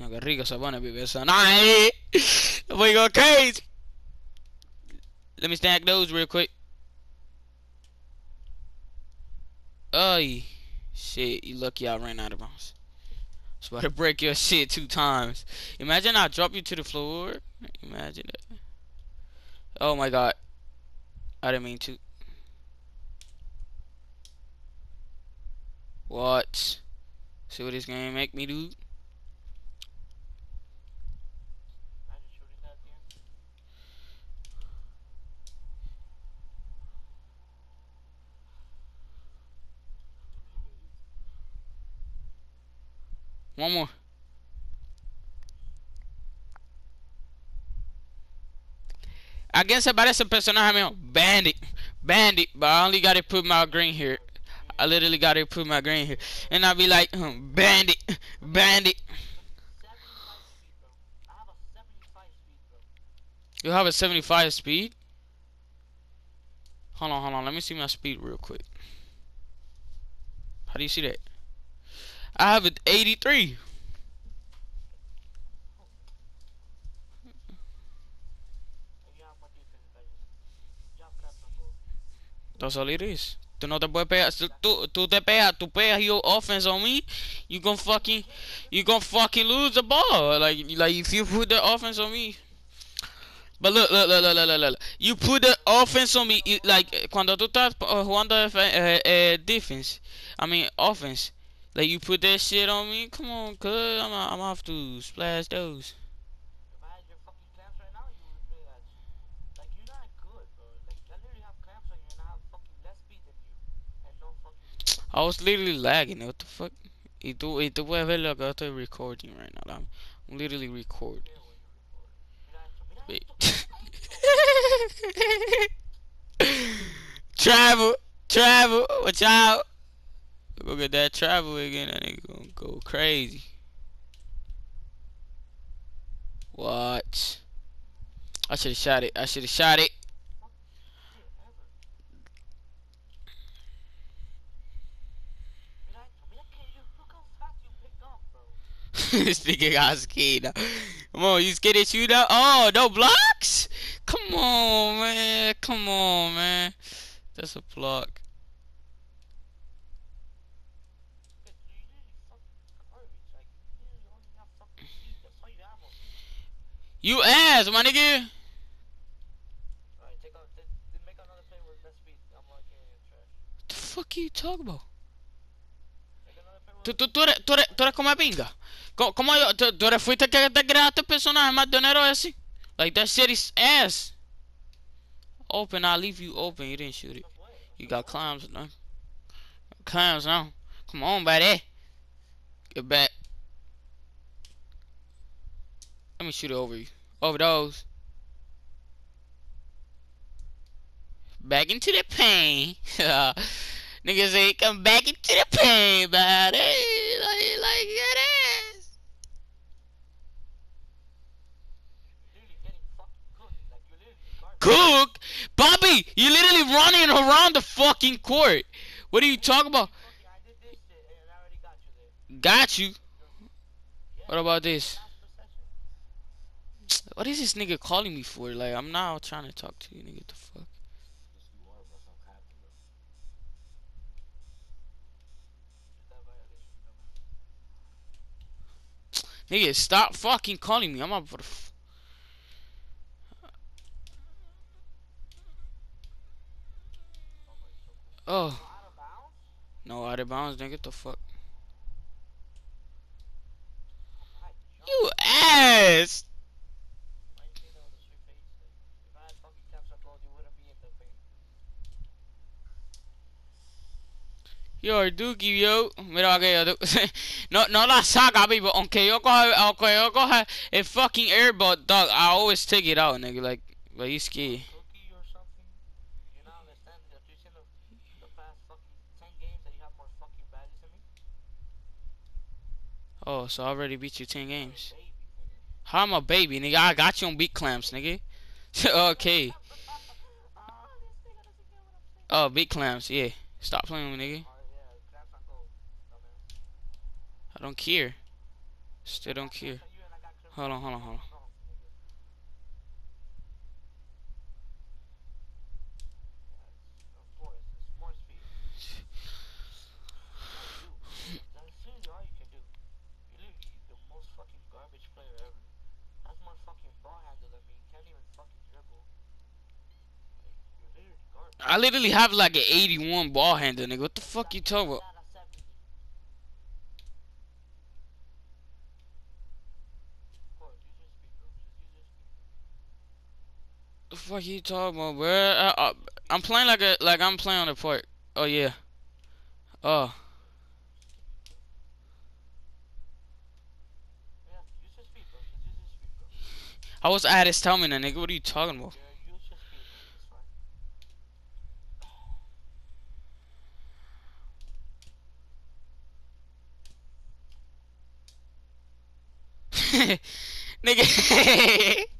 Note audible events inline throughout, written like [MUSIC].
No, qué rico se pone, baby. So, nah, we go crazy. Let me stack those real quick. Oh, shit. You lucky I ran out of bounds. I was about to break your shit two times. Imagine I drop you to the floor. Imagine that. Oh my god. I didn't mean to. What? See what this game make me do? One more. Guess se parece el personaje mío. Bandit. Bandit. But I only gotta put my green here. I literally gotta put my green here. And I'll be like, hmm, Bandit. Bandit. You have a 75 speed? Hold on, hold on. Let me see my speed real quick. How do you see that? I have an 83. That's all it is. Tú no te puedes pegar. Tú, tú te pegas, tú pegas your offense on me, you gonna fucking, you gonna fucking lose the ball. Like, like if you put the offense on me. But look, look, look, look, look, look. You put the offense on me, like, cuando tú estás uh, jugando uh, uh, defense, I mean offense, like you put that shit on me. Come on, cuz I'm, I'm off to splash those. I was literally lagging. What the fuck? Tú, y tú puedes ver lo que estoy recording right now. I'm, I'm literally recording. Wait. [LAUGHS] travel, travel, watch out. Go get that travel again. That nigga gonna go crazy. What? I should have shot it. I should have shot it. [LAUGHS] this nigga got scared. Come on, you scared to shoot up? Oh, no blocks? Come on, man. Come on, man. That's a block. You ass, my nigga. What the fuck are you talking about? Tú, tú, tú, eres, tú, eres, tú eres como pinga. ¿Cómo, cómo yo, tú, tú eres fuiste que te creaste el personaje más dinero así? Like that shit is ass. Open, I'll leave you open. You didn't shoot it. You got clams now. Clams now. Come on, buddy. Get back. Let me shoot it over you. Over those. Back into the pain. [LAUGHS] Niggas say come back into the pain, buddy. Like, like that ass. Cook? Bobby, you literally running around the fucking court. What are you talking about? Got you. What about this? What is this nigga calling me for? Like, I'm not trying to talk to you, nigga. The fuck? Nigga, stop fucking calling me. I'm up for the. oh. No, out of bounds, nigga. Get the fuck. You ass! Yo, Duki, yo. Mira aquello. [LAUGHS] no, no la saca, people. Aunque yo coja, aunque yo coja el fucking airbot, dog, I always take it out, nigga. Like, like you scared. Oh, so I already beat you 10 games. How am a baby, nigga? I got you on beat clamps, nigga. [LAUGHS] okay. Oh, beat clamps, yeah. Stop playing with me, nigga. I don't care. Still don't care. Hold on, hold on, hold on. I literally have like an 81 ball handle, nigga. What the fuck you talking about? Out of 70. Of course, use your speed, bro. Just use your speed. The fuck you talking about, bro? I, I'm playing like a like I'm playing on the park. Oh yeah. Oh. I was at his me that nigga. What are you talking about? [LAUGHS] Nigga. [LAUGHS]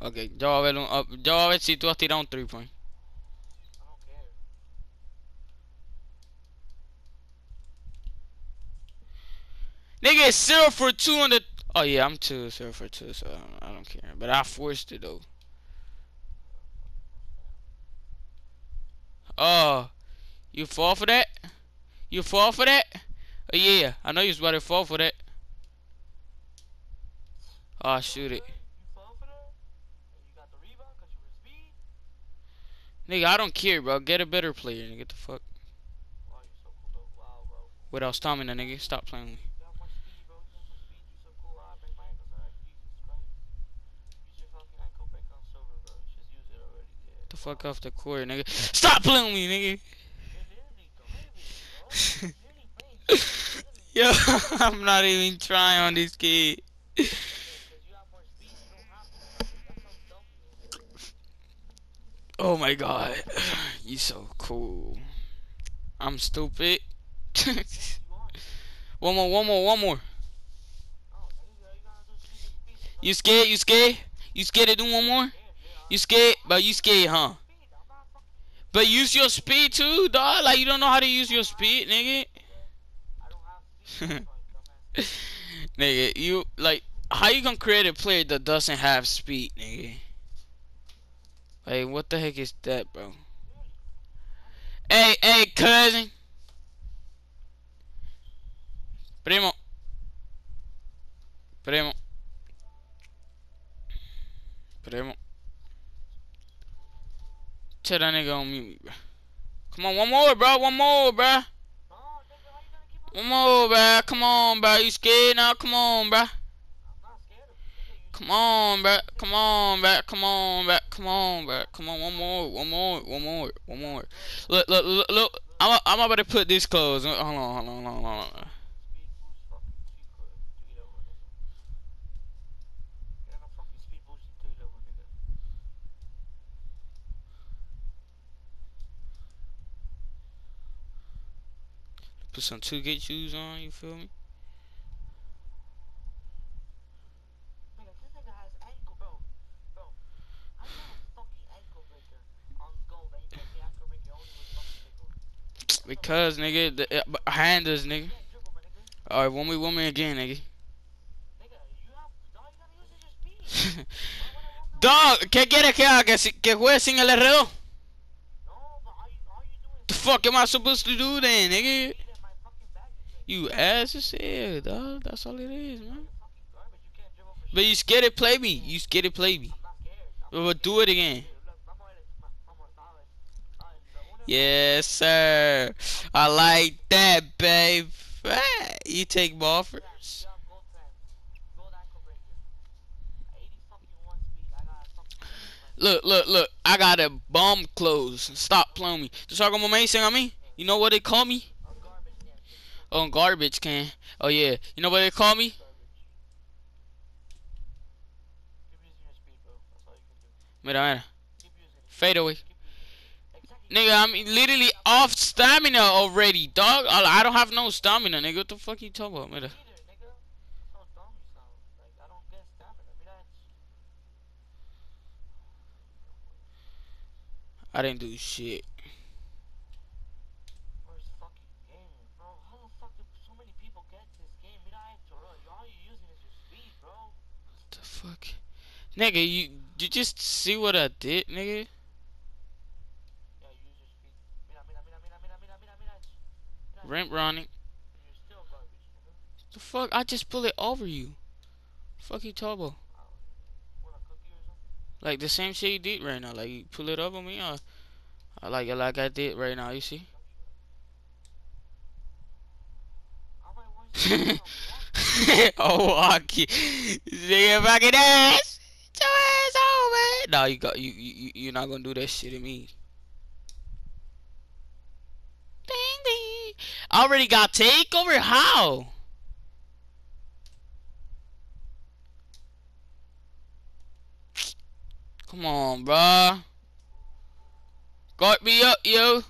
Okay, yo a ver, un- uh, yo a ver si tú has tirado un three point. I don't. Nigga, it's zero for two on the. Oh yeah, I'm two zero for two, so I don't, I don't care. But I forced it though. Oh, you fall for that? You fall for that? Oh yeah, I know you was about to fall for that. Oh shoot it, You fall for that? And you got the rebound because you were speed? Nigga. I don't care, bro. Get a better player, nigga. Get the fuck. Wow, bro. Without stamina, nigga. Stop playing me. The fuck off the court, nigga. Stop playing me, nigga. [LAUGHS] Yo, [LAUGHS] I'm not even trying on this kid. Because you have more speed, you don't have to. That's how dumb you are. Oh my god. [SIGHS] You so cool. I'm stupid. [LAUGHS] One more, one more, one more. You scared? You scared? You scared to do one more? You scared? But you scared, huh? But use your speed too, dog. Like you don't know how to use your speed, nigga. [LAUGHS] Nigga, you like how you gonna create a player that doesn't have speed, nigga? Like what the heck is that, bro? Hey, hey, cousin. Primo. Primo. Primo. Tell that nigga on mute, bro. Come on, one more, bro. One more, bro. No, nigga, how you gonna keep on? One more, bro. Come on, bro. You scared now? Come on, bro. I'm not scared of you. Nigga, you Come on, bro. Come on, bro. Come on, bro. Come on, bro. Come on, one more, one more, one more, one more. Look, look, look, look. I'm, I'm about to put this close. Hold on, hold on, hold on, hold on. Put some two gate shoes on. You feel me? Nigga, this nigga has ankle, bro. Bro, I got a fucking ankle breaker on go, man. You can't say ankle breaker only with Because nigga, the uh, dribble, my nigga. All right, one me, one me again, nigga. [LAUGHS] Dog, ¿qué quiere que haga? Que, juegue sin el RD? No, but all you, all you doing The is fuck am I supposed to do then, nigga? is You ass as hell, dog. That's all it is, man. But you scared to play me. You scared to play me. But do it again. Look, vamos a ver, va- vamos, vamos a ver. Alright, the una- Yes, sir. I like that, babe. You take ball first. you have gold plan. Gold ankle breaker. 80 fucking one speed. I got fucking. Look, look, look. I got a bum clothes. Stop playing me. Tú sabes cómo me dicen a mí? You know what they call me? Can. Oh, garbage can. Oh, yeah. You know what they call me? Mira, mira. Fade away. Nigga, I'm literally off stamina already, dog. I don't have no stamina, nigga. What the fuck you talking about? Nigga. I didn't do shit. Nigga, you you just see what I did, nigga? Yeah, you use your speed. Mira, mira, mira, mira, mira, mira, mira, mira. it's- mira, Ramp running. The fuck? I just pull it over you. Fuck you or something? Like the same shit you did right now. Like you pull it over me or I like like I did right now, you see? [LAUGHS] Oh okay. Nigga fucking ass. Your ass man. No, you got you you you're not gonna do that shit to me. Already got takeover. How? Come on, bruh. Guard me up, yo.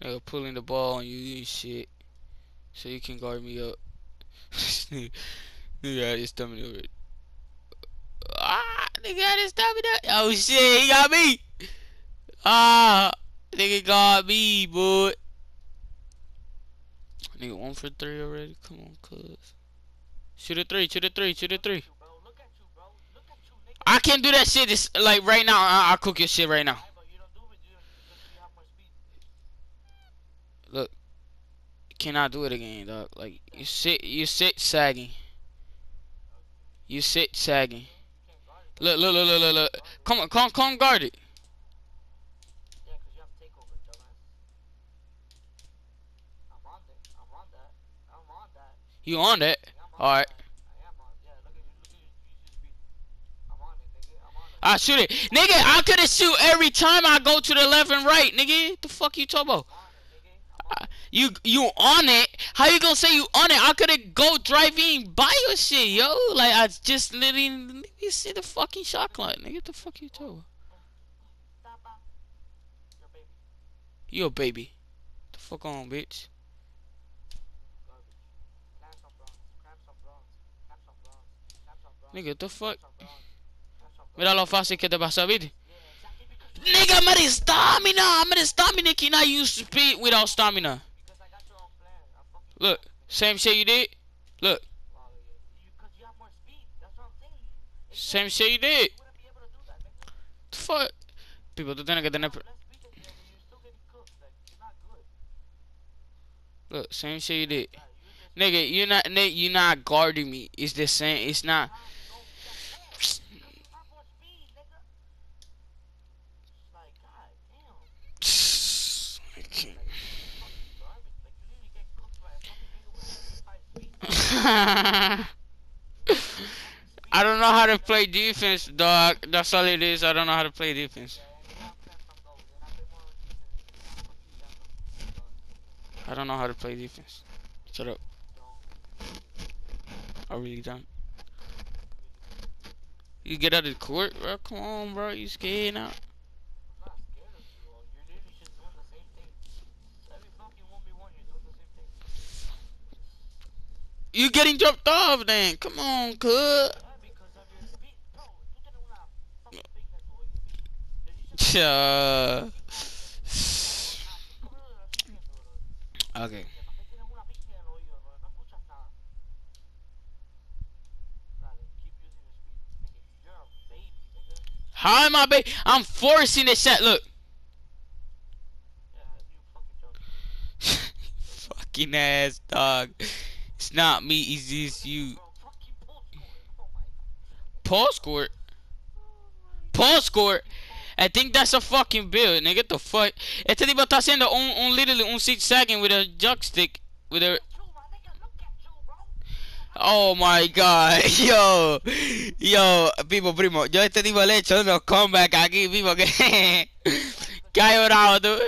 Nigga pulling the ball on you and shit. So you can guard me up. [LAUGHS] nigga had his stomach over. Ah, nigga had his stomach up. Oh shit, he got me. Ah, nigga got me, boy. Nigga, one for three already. Come on, cuz. Shoot a three, shoot a three, shoot a three. Look. Look. I can't do that shit this, like right now. I, I'll cook your shit right now. Speed. Cannot do it again, dog. Like you sit, you sit sagging. You sit sagging. Look, look, look, look, look, look. Come on, come, come guard it. Yeah, because you have takeover, dumbass. I'm on that. I'm on that. I'm on that. You on that? Yeah, I'm on Alright. that. I am on. Yeah, look at you. Look at you. Use your speed. I'm on I'm on it. I shoot it, nigga. I could have shoot every time I go to the left and right, nigga. The fuck you talking about? You you on it? How you gonna say you on it? I could have go driving by your shit, yo. Like I just literally you see the fucking shot clock, nigga. The fuck you talking. You a baby. The fuck on, bitch. Nigga, what the fuck? Mira lo fácil que te? Yeah, exactly because Nigga, I'm at stamina. I'm at stamina. Can I use speed without stamina? Look, same shit you did. Look. what Same shit you did. Nigga. The fuck? People, tú tienes que tener. Look, same shit you did. Nigga, you're not. You're not guarding me. It's the same. It's not. not no, that's it. Because you have more speed, nigga. It's like, god damn. I can't. Like, fucking garbage. Like, you literally get cooked by a fucking nigga with 75 speed. [LAUGHS] I don't know how to play defense, dog. That's all it is. I don't know how to play defense. I don't know how to play defense. Shut up. I really don't. You get out of the court, bro. Come on, bro. You scared now? Dale, keep using your speed. Nigga, you're a baby, nigga. How am I, ba- I'm forcing this shot. Look. Yeah, you fucking. Fucking ass, dog. Not me. It's just you. Pull score. Paul. Paul scored. I think that's a fucking bill, nigga. The fuck. Este tipo está haciendo un, un literally un six second with a joystick with a. Oh my god, [LAUGHS] yo, yo, people, primo, yo este tipo le he hecho unos comeback aquí, people, que, ha llorado, tú.